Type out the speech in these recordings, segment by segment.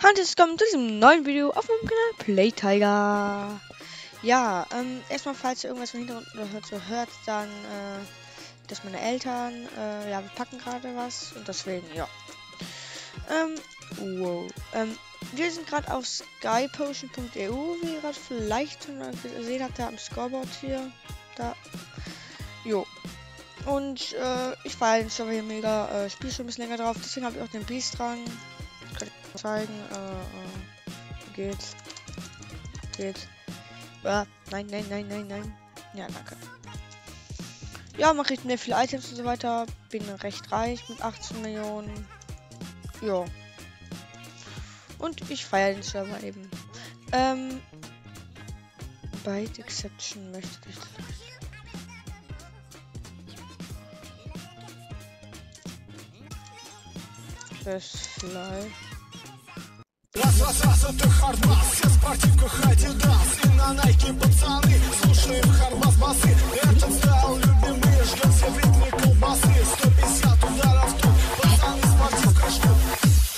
Hallo, willkommen zu diesem neuen Video auf meinem Kanal Playtiger. Ja, ähm, erstmal, falls ihr irgendwas von Hintergrund hört, so hört, dann, äh, dass meine Eltern, äh, ja, wir packen gerade was und deswegen, ja. Ähm, wow. Ähm, wir sind gerade auf skypotion.eu, wie ihr gerade vielleicht schon gesehen habt, da am Scoreboard hier. Da. Jo. Und äh, ich den Server hier mega, äh, spiele schon ein bisschen länger drauf, deswegen habe ich auch den Beast dran. Ich zeigen, äh, äh, geht's. Geht's. Ah, nein, nein, nein, nein, nein. Ja, danke. Ja, man kriegt mehr viele Items und so weiter. Bin recht reich mit 18 Millionen. Ja. Und ich feiere den Server eben. Ähm. Byte Exception möchte ich. First Fly. Раз, это хардбас Вся спортивка Хадидас И на найке пацаны Слушаем хардбас басы Этот стайл любимый Ждем все в ритме колбасы 150 ударов тут Пацаны спортивка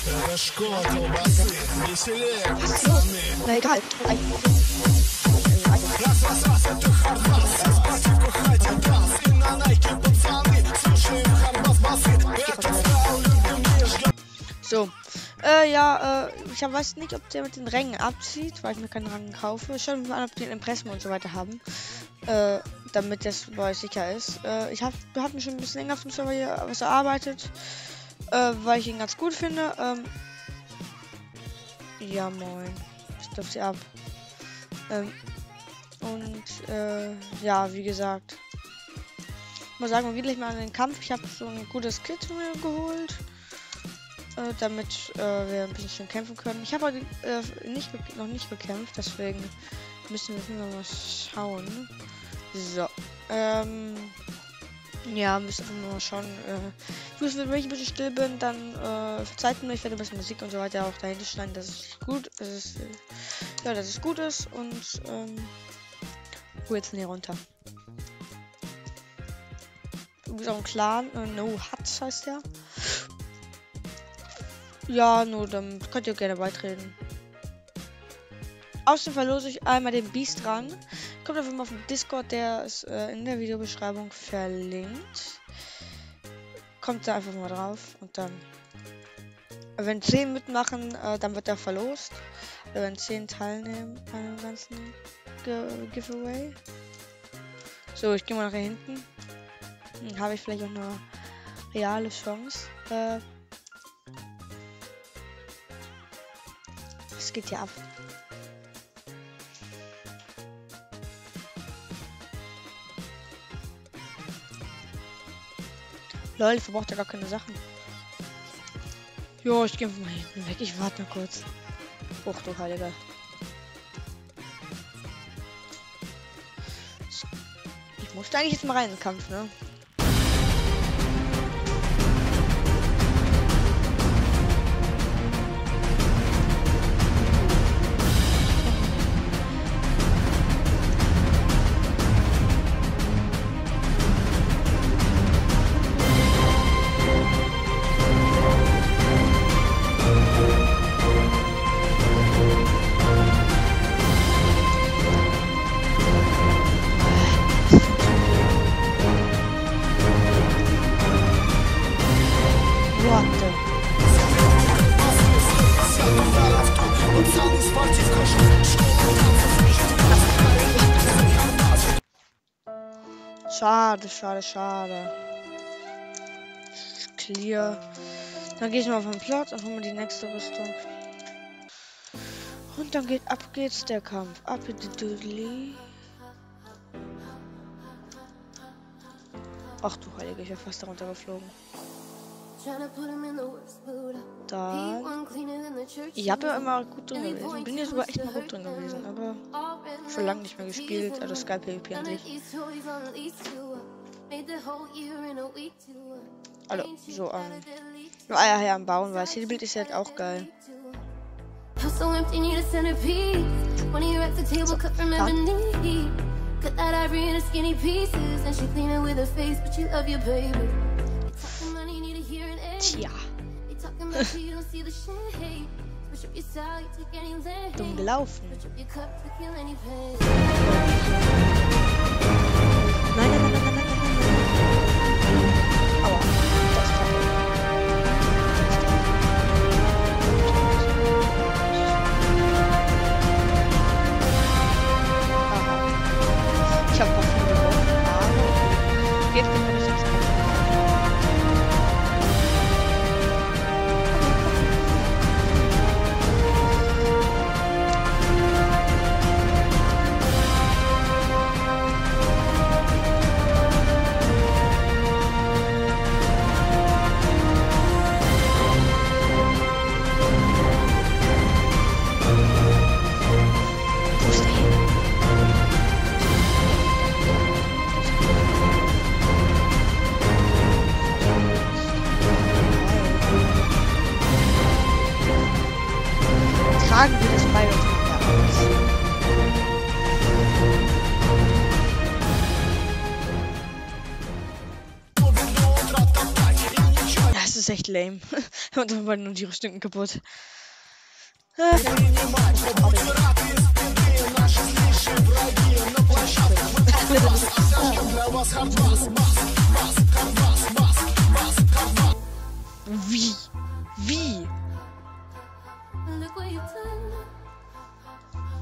Это школа колбасы Веселее, пацаны. Раз, раз, раз, это хардбас Äh, ja, äh, ich hab- weiß nicht, ob der mit den Rängen abzieht, weil ich mir keinen Rang kaufe. Schauen wir mal an, ob die ein Impressum und so weiter haben. Äh, damit das bei sicher ist. Äh, ich hab, wir hatten schon ein bisschen länger auf dem Server hier was erarbeitet. Äh, weil ich ihn ganz gut finde. Ähm, ja, moin. Ich dürfte sie ab. Ähm, und, äh, ja, wie gesagt. Muss sagen, wir gehen gleich mal an den Kampf. Ich habe so ein gutes Kit mir geholt äh, damit äh, wir ein bisschen kämpfen können. Ich habe äh, nicht noch nicht bekämpft, deswegen müssen wir mal schauen. So, ähm, ja, müssen wir mal schauen. Äh, ich wenn ich ein bisschen still bin, dann äh, verzeiht mir, ich werde ein bisschen Musik und so weiter auch dahinter schneiden, dass es gut dass es, äh, ja, dass es gut ist und ähm, wo jetzt hier runter. Du bist auch ein Clan, äh, No Huts heißt der. Ja, nur dann könnt ihr gerne beitreten. Außerdem verlose ich einmal den Beast Rang. Kommt einfach mal auf den Discord, der ist äh, in der Videobeschreibung verlinkt. Kommt da einfach mal drauf und dann. Wenn 10 mitmachen, äh, dann wird er verlost. Wenn 10 teilnehmen an dem ganzen Ge Giveaway. So, ich gehe mal nach hinten. Dann habe ich vielleicht auch eine reale Chance. Äh, Was geht hier ab? Lol, verbraucht ja gar keine Sachen. Jo, ich gehe mal hinten weg. Ich warte kurz. Och du Heiliger. Ich musste eigentlich jetzt mal rein in den Kampf, ne? Schade, schade, schade. Clear. Dann gehe ich mal auf den Platz und hole mir die nächste Rüstung. Und dann geht ab geht's der Kampf. Ab in die Doodly. Ach du Heilige, ich wäre fast darunter geflogen. Dann. Ich habe ja immer gut drin gewesen. Bin ja sogar echt mal gut drin gewesen, aber schon lange nicht mehr gespielt. Also Sky PvP an sich. Also, so, ähm. Nur Eier her am Bauen, weil das Bild ist halt auch geil. So. Tja. dumm gelaufen. Nein, nein, nein, nein, nein, nein, nein. Aua, das Ich hab was hinbekommen, aber... Jetzt kann ich nichts mehr. Tragen wir das bei uns. Das ist echt lame. Und dann waren nur die Rüstungen kaputt.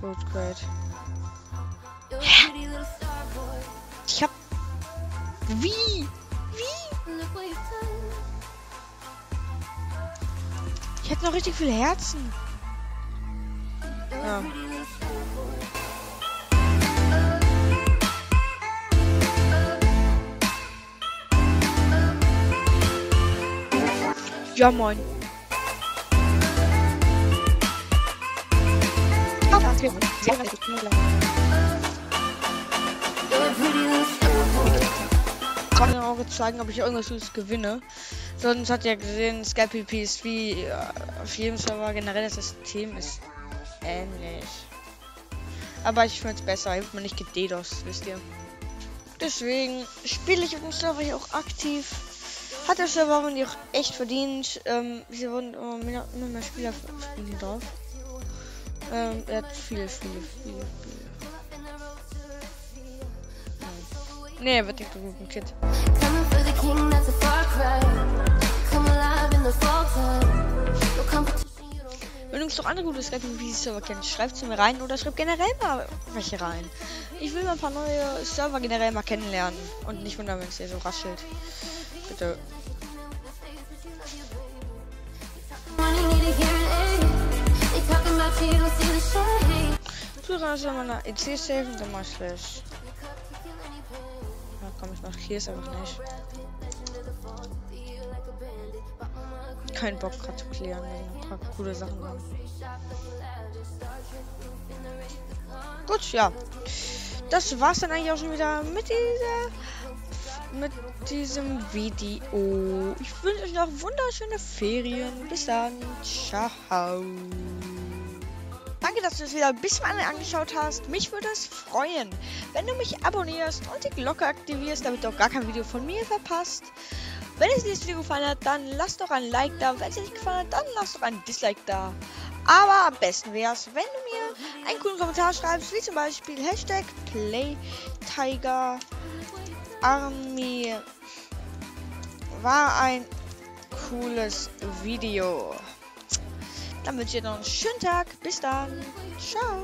Gut, great. Ich hab. Wie? Wie? Ich hätte noch richtig viele Herzen. Ja. Ja, moin. Kann auch zeigen, ob ich irgendwas gewinne. Sonst hat ihr gesehen, Skype PSV äh, auf jedem Server generell das System ist ähnlich. Aber ich finde es besser, hilft mir nicht gededos, wisst ihr. Deswegen spiele ich auf dem Server hier auch aktiv. Hat der Server auch echt verdient. Ähm, hier wurden immer mehr, immer mehr Spieler drauf. Ähm, er hat viele, viele, viele, viele. Hm. Nee, er wird nicht you don't Wenn du noch andere gute Skype Server kennt, schreibt sie mir rein oder schreibt generell mal welche rein. Ich will mal ein paar neue Server generell mal kennenlernen und nicht wundern, wenn es hier so raschelt. Bitte. Suche also meiner EC save und dann ich slash. Ja, komm, ich mach hier ist einfach nicht. Kein Bock gerade zu klären, wenn ein paar coole Sachen haben. Gut, ja. Das war's dann eigentlich auch schon wieder mit dieser mit diesem Video. Ich wünsche euch noch wunderschöne Ferien. Bis dann. Ciao. Danke, dass du es wieder bis zum Ende angeschaut hast. Mich würde es freuen, wenn du mich abonnierst und die Glocke aktivierst, damit du auch gar kein Video von mir verpasst. Wenn es dir das Video gefallen hat, dann lass doch ein Like da. Wenn es dir nicht gefallen hat, dann lass doch ein Dislike da. Aber am besten wäre es, wenn du mir einen coolen Kommentar schreibst, wie zum Beispiel Hashtag PlayTiger Army war ein cooles Video. Dann wünsche ich dir noch einen schönen Tag. Bis dann. Ciao.